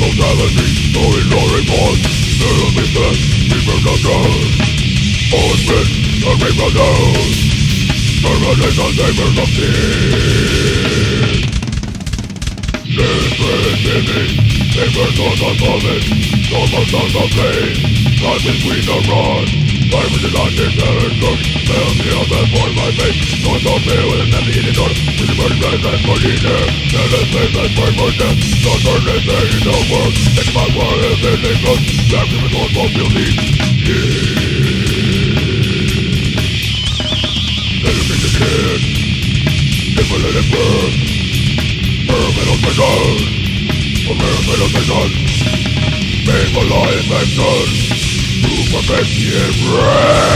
Never melody, no ignoring one Never be fed, never doctor Always been a river down Termination, never of tea Never be me, never not a moment Never not a pain Caught between the rod with the light in the dark Smell the other for my face North of me with an in the dark With the burning red and burning air And a face that's for death Not burning there in the world. Take my word if it is good the Lord won't believe Let be the kid Never let him burn. Station Made for lion action The embrace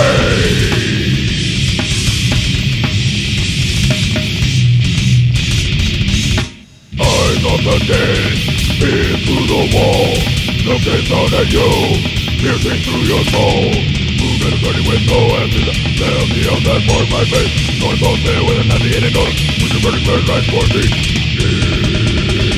Eyes of the dead Peer through the wall Looking down at you Piercing through your soul Moving burning with no answer Smell the of that for my face of me with an empty With the burning red light for me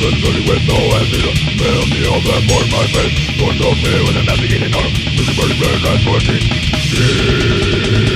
Moving burning with no answer Smell the of that for my face Noise of me empty in it With the burning red light for me